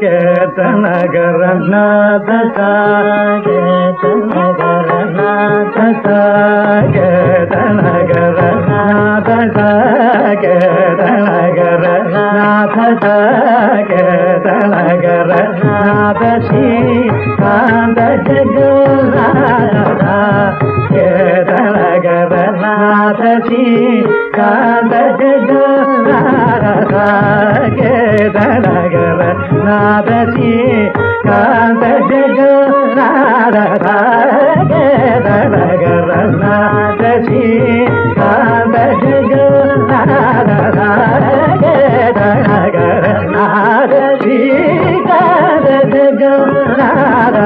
సకేతనగర నాథ సాకేతనగర నాథ సాకేతనగర నాథ సాకేతనగర నాథ సాకేతనగర నాథ శ్రీకాంత జగన్నాథ కేతనగర నాథ శ్రీకాంత కేతనగర నాథ శ్రీకాంత జగన్నాథ కేతనగర నాథ శ్రీకాంత జగన్నాథ కేతనగర నాథ Srikantha Jagannath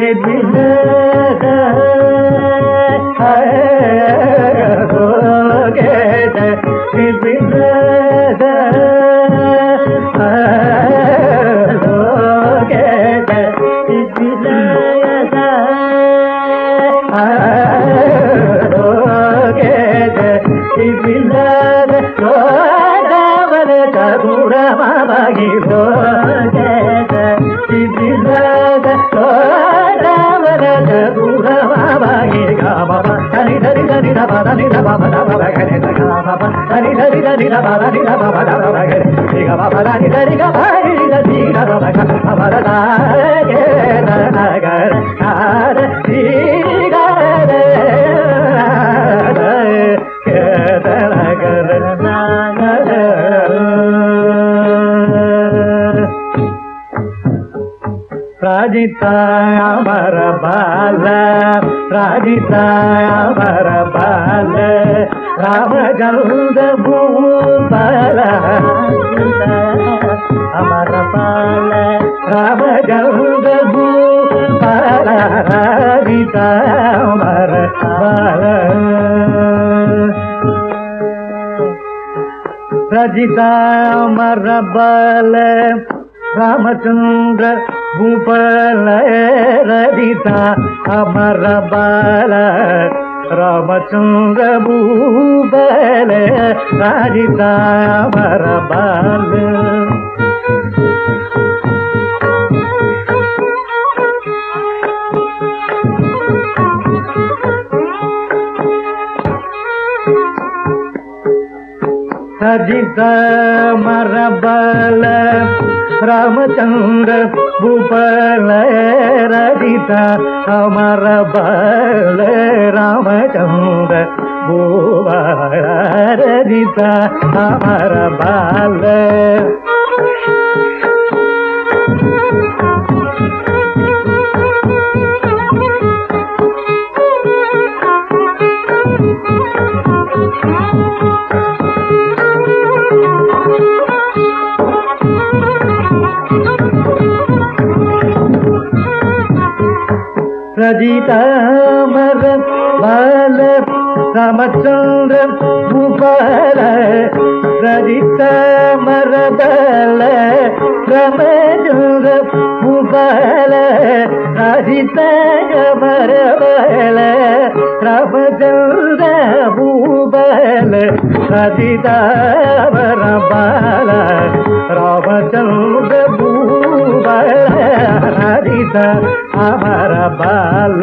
red. రాజితామర బాల రాజితామర బాల రామచంద్ర భూపాల అమర బాల రామచంద్ర భూపాల రాజితామర బాల రజితామర బాల రామచంద్ర భూపాల రజిత అమర బాల राधिता वरपाल रामगन्ध भूपाल। अमरपाल रामगन्ध भूपाल राधिता वरपाल रजिता अमर बल रामचंद्र ಭೂಪಾಲರಿತಾ ಅಮರ ಬಾಲ ರಾಮಚಂದ್ರ ಭೂಬಲ ರಾಜಿತಾ ಅಮರ ಬಾಲ ಸಜಿತ ಮರ ಬಲ रामचंद्र भूपलिता अमर बल रामचंद्र भूपलिता अमर बाल समचंद्र उपल रजित मरबल रमचंद्र उपल रजित मरबल रमचंद्र उबल रजित मरबल रमचंद्र भूबल रजित हमर बल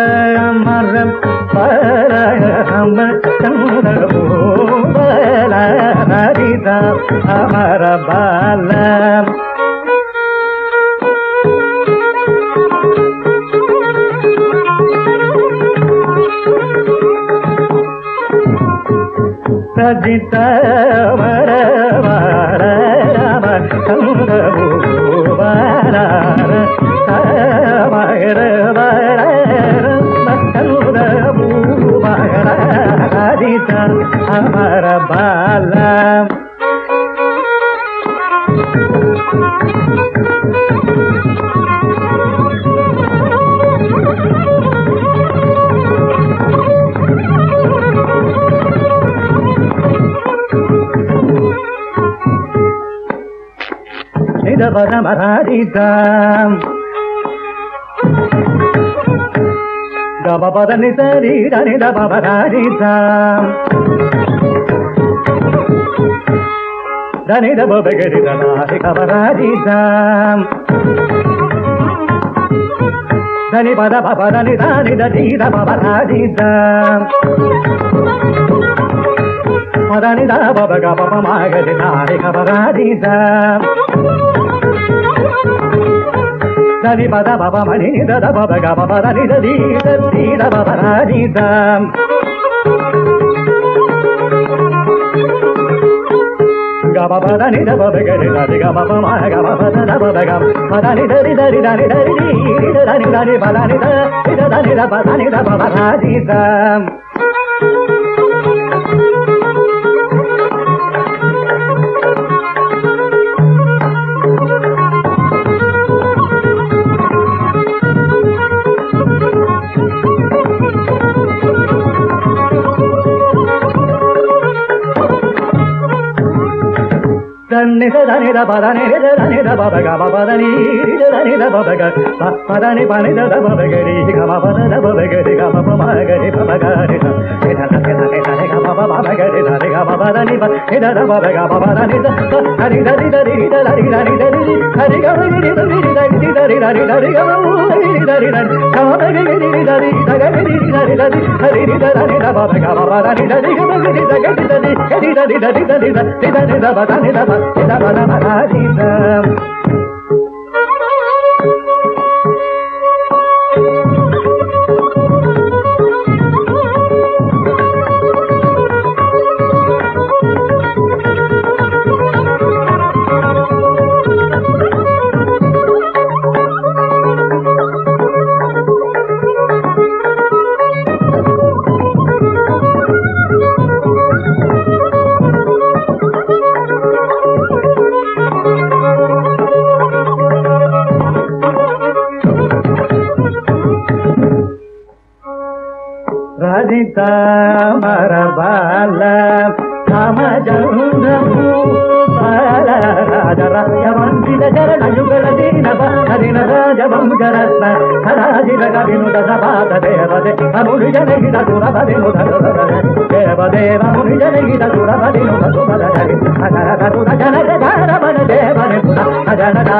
సజిత వర వార రమ చంద్రము వార నిదపదమరాజితాం గమపదని సరిదని దమరాజితాం దని దబగడి దనాది కమరాజితాం. దని పద పదని దాని దని దమరాజితాం పదని దబగ పమ మాగడి నాది పద పప మణి దద పద గ పప దని దది దది ద పప రాజి దం గ పప దని ద పప గ రి దది గ పప మ గ పప ద దరి దరి దరి ది ద దని దని ప దని ద ది ద దని ద దం దని ద పదని ద ప దని ద దని పదని పప గ పప దని ద దని పదని పప గ ప ప ద ద పప గ రి గ మ ప ద ద పప గ రి గ మ ప మ గ రి ప ప గ రి ద రి ద ద రి ద రి ద రి గ మ ప మ మ గ రి ద రి గ మ ప ద ని ప ని ద ద పప గ ప ప ద ని ద ప ద ని ద రి ద రి ద ద రి ద రి ద రి రి ద రి గ మ రి రి ద రి రి ద రి ద రి ద రి ద రి గ మ రి రి ద రి ద రి గ మ ప గ రి రి ద రి ద గ రి రి ద రి ద రి ద రి రి ద ద రి ద ప ప గ మ ప ద ని ద రి గ మ రి రి ద గ రి ద రి గ రి ద రి ద రి ద రి ద రి ద రి ద ప ద ని ద ప ని ద ప ద మ ద రి ద రజిత మరబాల సమజంగము బాల రాజరాజవంశిల చరణయుగల దీనవ హరిన రాజవంశరత్న హరాజిల కవినుద సపాత దేవదే అముని జనగిద సురపదినుద దేవదేవ ముని జనగిద సురపదినుద సుపదరి అగరగతుద జనక జారమణ దేవని పుర అజనద